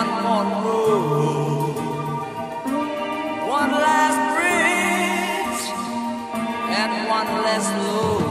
One more road, one last bridge and one less load.